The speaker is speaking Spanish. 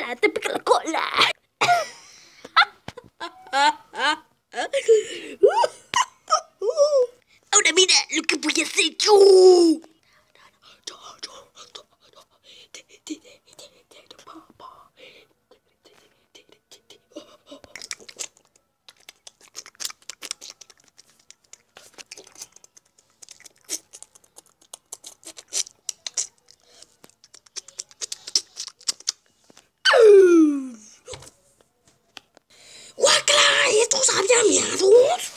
cola, te pica la cola. Ahora mira lo que voy a hacer yo. Cháu 子